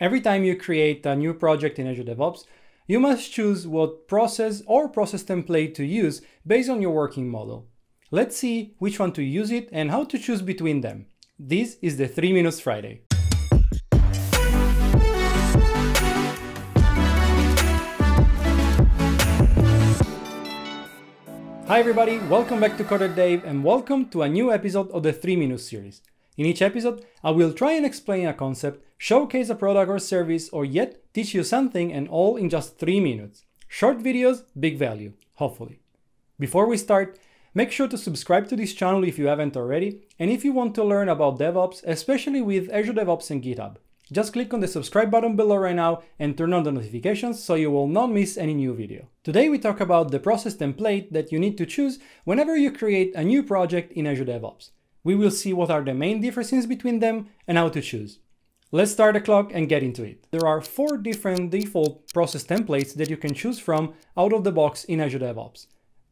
Every time you create a new project in Azure DevOps, you must choose what process or process template to use based on your working model. Let's see which one to use it and how to choose between them. This is the 3 Minutes Friday. Hi everybody, welcome back to Coder Dave and welcome to a new episode of the 3 Minutes series. In each episode, I will try and explain a concept, showcase a product or service, or yet teach you something and all in just 3 minutes. Short videos, big value, hopefully. Before we start, make sure to subscribe to this channel if you haven't already, and if you want to learn about DevOps, especially with Azure DevOps and GitHub. Just click on the subscribe button below right now and turn on the notifications so you will not miss any new video. Today we talk about the process template that you need to choose whenever you create a new project in Azure DevOps. We will see what are the main differences between them and how to choose. Let's start the clock and get into it. There are four different default process templates that you can choose from out of the box in Azure DevOps.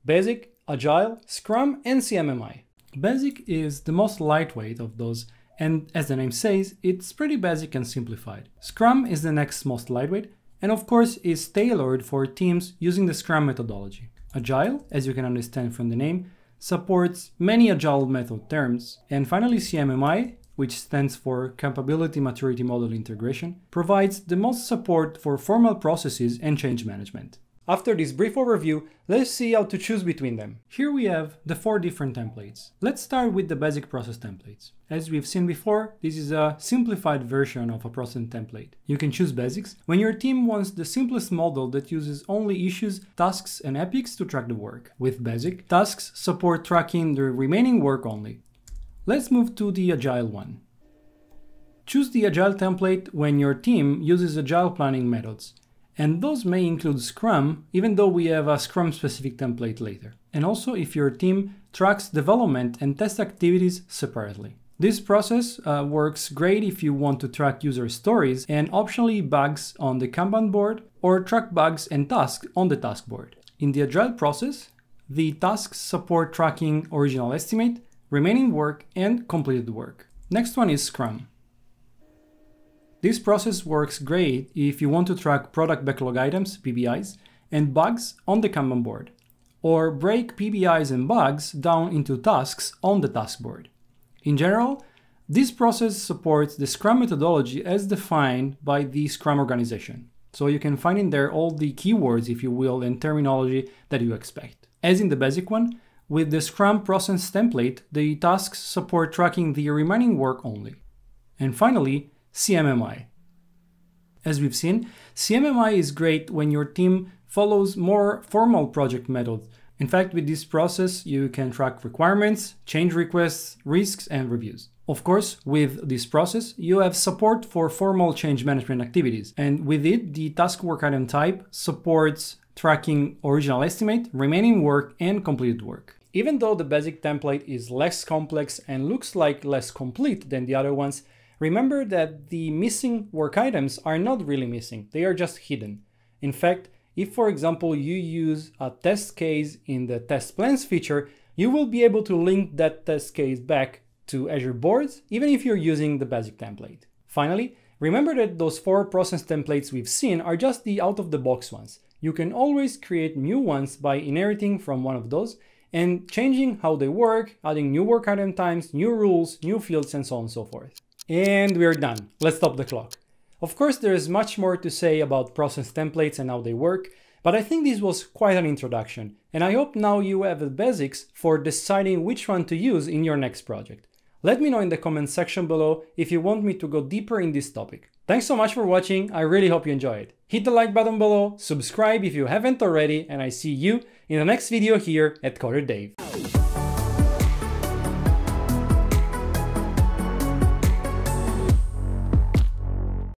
Basic, Agile, Scrum, and CMMI. Basic is the most lightweight of those and as the name says, it's pretty basic and simplified. Scrum is the next most lightweight, and of course is tailored for teams using the Scrum methodology. Agile, as you can understand from the name, supports many Agile method terms. And finally CMMI, which stands for Capability Maturity Model Integration, provides the most support for formal processes and change management. After this brief overview, let's see how to choose between them. Here we have the four different templates. Let's start with the basic process templates. As we've seen before, this is a simplified version of a process template. You can choose basics when your team wants the simplest model that uses only issues, tasks, and epics to track the work. With basic, tasks support tracking the remaining work only. Let's move to the agile one. Choose the agile template when your team uses agile planning methods and those may include Scrum, even though we have a Scrum specific template later. And also if your team tracks development and test activities separately. This process uh, works great if you want to track user stories and optionally bugs on the Kanban board or track bugs and tasks on the task board. In the Agile process, the tasks support tracking original estimate, remaining work, and completed work. Next one is Scrum. This process works great if you want to track product backlog items, PBIs, and bugs on the Kanban board, or break PBIs and bugs down into tasks on the task board. In general, this process supports the Scrum methodology as defined by the Scrum organization. So you can find in there all the keywords, if you will, and terminology that you expect. As in the basic one, with the Scrum process template, the tasks support tracking the remaining work only. And finally, CMMI. As we've seen, CMMI is great when your team follows more formal project methods. In fact, with this process, you can track requirements, change requests, risks, and reviews. Of course, with this process, you have support for formal change management activities. And with it, the task work item type supports tracking original estimate, remaining work, and completed work. Even though the basic template is less complex and looks like less complete than the other ones, Remember that the missing work items are not really missing, they are just hidden. In fact, if for example you use a test case in the test plans feature, you will be able to link that test case back to Azure Boards, even if you're using the basic template. Finally, remember that those four process templates we've seen are just the out-of-the-box ones. You can always create new ones by inheriting from one of those and changing how they work, adding new work item types, new rules, new fields, and so on and so forth. And we're done. Let's stop the clock. Of course, there is much more to say about process templates and how they work, but I think this was quite an introduction, and I hope now you have the basics for deciding which one to use in your next project. Let me know in the comment section below if you want me to go deeper in this topic. Thanks so much for watching, I really hope you enjoyed. It. Hit the like button below, subscribe if you haven't already, and I see you in the next video here at Coder Dave.